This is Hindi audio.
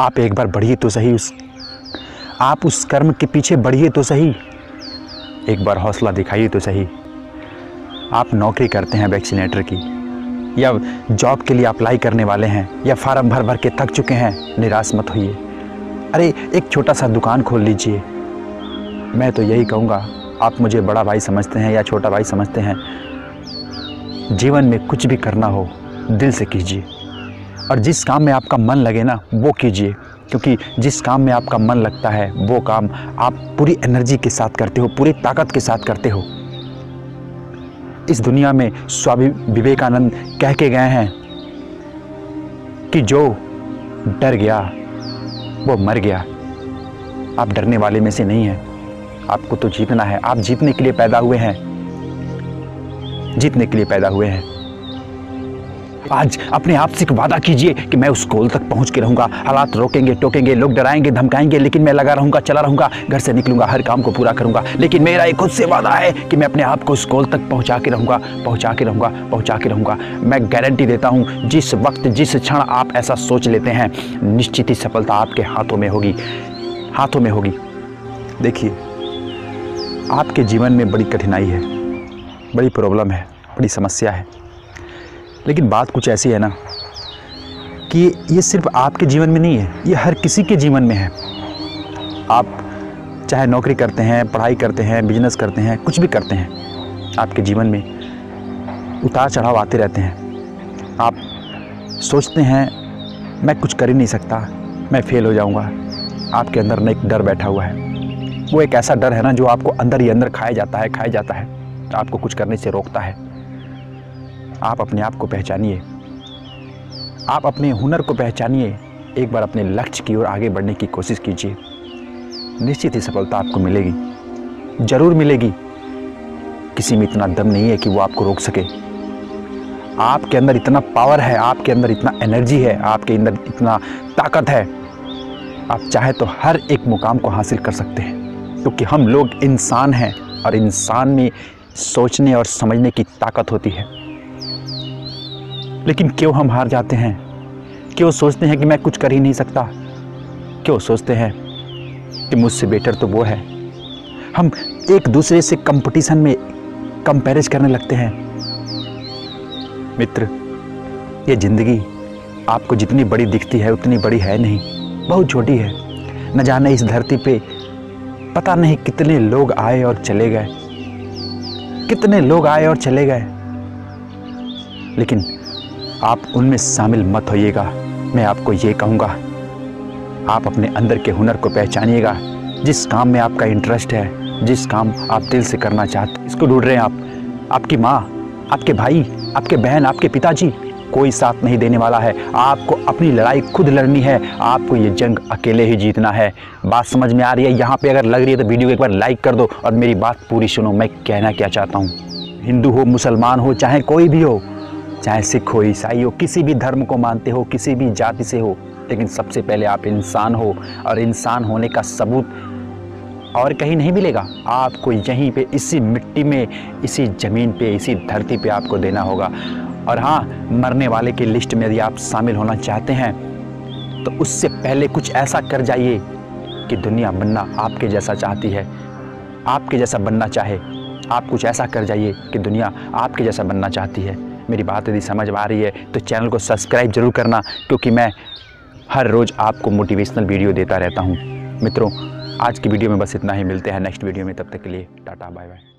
आप एक बार बढ़िए तो सही, उस आप उस कर्म के पीछे बढ़िए तो सही। एक बार हौसला दिखाइए तो सही। आप नौकरी करते हैं वैक्सीनेटर की, या जॉब के लिए अप्लाई करने वाले हैं, या फार्म भर भर के थक चुके हैं, निराश मत होइए। अरे, एक छोटा सा दुकान खोल लीजिए। मैं तो यही कहूँगा, आप मुझे बड़ा भाई समझते हैं या छोटा भाई समझते हैं। जीवन में कुछ भी करना हो, दिल से कीजिए। और जिस काम में आपका मन लगे ना, वो कीजिए। क्योंकि जिस काम में आपका मन लगता है, वो काम आप पूरी एनर्जी के साथ करते हो, पूरी ताकत के साथ करते हो। इस दुनिया में स्वामी विवेकानंद कह के गए हैं कि जो डर गया, वो मर गया। आप डरने वाले में से नहीं हैं। आपको तो जीतना है। आप जीतने के लिए पैदा हुए हैं। जीतने के लिए पैदा हुए हैं। आज अपने आप से वादा कीजिए कि मैं उस गोल तक पहुँच के रहूँगा। हालात रोकेंगे, टोकेंगे, लोग डराएँगे, धमकाएँगे, लेकिन मैं लगा रहूँगा, चला रहूँगा। घर से निकलूँगा, हर काम को पूरा करूँगा। लेकिन मेरा एक खुद से वादा है कि मैं अपने आप को उस गोल तक पहुँचा के रहूँगा, पहुँचा के रहूँगा, पहुँचा के रहूँगा। मैं गारंटी देता हूँ, जिस वक्त, जिस क्षण आप ऐसा सोच लेते हैं, निश्चित ही सफलता आपके हाथों में होगी। हाथों में होगी। देखिए, आपके जीवन में बड़ी कठिनाई है, बड़ी प्रॉब्लम है, बड़ी समस्या है। लेकिन बात कुछ ऐसी है ना, कि ये सिर्फ़ आपके जीवन में नहीं है, ये हर किसी के जीवन में है। आप चाहे नौकरी करते हैं, पढ़ाई करते हैं, बिज़नेस करते हैं, कुछ भी करते हैं, आपके जीवन में उतार चढ़ाव आते रहते हैं। आप सोचते हैं, मैं कुछ कर ही नहीं सकता, मैं फेल हो जाऊँगा, आपके अंदर ना एक डर बैठा हुआ है। वो एक ऐसा डर है ना, जो आपको अंदर ही अंदर खाया जाता है, खाया जाता है, आपको कुछ करने से रोकता है। आप अपने आप को पहचानिए। आप अपने हुनर को पहचानिए। एक बार अपने लक्ष्य की ओर आगे बढ़ने की कोशिश कीजिए। निश्चित ही सफलता आपको मिलेगी। ज़रूर मिलेगी। किसी में इतना दम नहीं है कि वो आपको रोक सके। आपके अंदर इतना पावर है, आपके अंदर इतना एनर्जी है, आपके अंदर इतना ताकत है। आप चाहे तो हर एक मुकाम को हासिल कर सकते हैं। क्योंकि हम लोग इंसान हैं और इंसान में सोचने और समझने की ताकत होती है। लेकिन क्यों हम हार जाते हैं? क्यों सोचते हैं कि मैं कुछ कर ही नहीं सकता? क्यों सोचते हैं कि मुझसे बेटर तो वो है? हम एक दूसरे से कंपटीशन में कंपेरिज करने लगते हैं। मित्र, ये ज़िंदगी आपको जितनी बड़ी दिखती है, उतनी बड़ी है नहीं, बहुत छोटी है। न जाने इस धरती पे पता नहीं कितने लोग आए और चले गए। कितने लोग आए और चले गए। लेकिन आप उनमें शामिल मत होइएगा। मैं आपको ये कहूँगा, आप अपने अंदर के हुनर को पहचानिएगा। जिस काम में आपका इंटरेस्ट है, जिस काम आप दिल से करना चाहते इसको ढूंढ रहे हैं आप। आपकी माँ, आपके भाई, आपके बहन, आपके पिताजी, कोई साथ नहीं देने वाला है। आपको अपनी लड़ाई खुद लड़नी है। आपको ये जंग अकेले ही जीतना है। बात समझ में आ रही है? यहाँ पे अगर लग रही है तो वीडियो को एक बार लाइक कर दो और मेरी बात पूरी सुनो। मैं कहना क्या चाहता हूँ? हिंदू हो, मुसलमान हो, चाहे कोई भी हो चाहे सिख हो, ईसाई हो, किसी भी धर्म को मानते हो, किसी भी जाति से हो, लेकिन सबसे पहले आप इंसान हो और इंसान होने का सबूत और कहीं नहीं मिलेगा। आपको यहीं पे, इसी मिट्टी में, इसी ज़मीन पे, इसी धरती पे आपको देना होगा। और हाँ मरने वाले की लिस्ट में यदि आप शामिल होना चाहते हैं तो उससे पहले कुछ ऐसा कर जाइए कि दुनिया बनना आपके जैसा चाहती है, आपके जैसा बनना चाहे। आप कुछ ऐसा कर जाइए कि दुनिया आपके जैसा बनना चाहती है। मेरी बात यदि समझ आ रही है तो चैनल को सब्सक्राइब ज़रूर करना, क्योंकि मैं हर रोज़ आपको मोटिवेशनल वीडियो देता रहता हूँ। मित्रों, आज की वीडियो में बस इतना ही, मिलते हैं नेक्स्ट वीडियो में, तब तक के लिए टाटा बाय बाय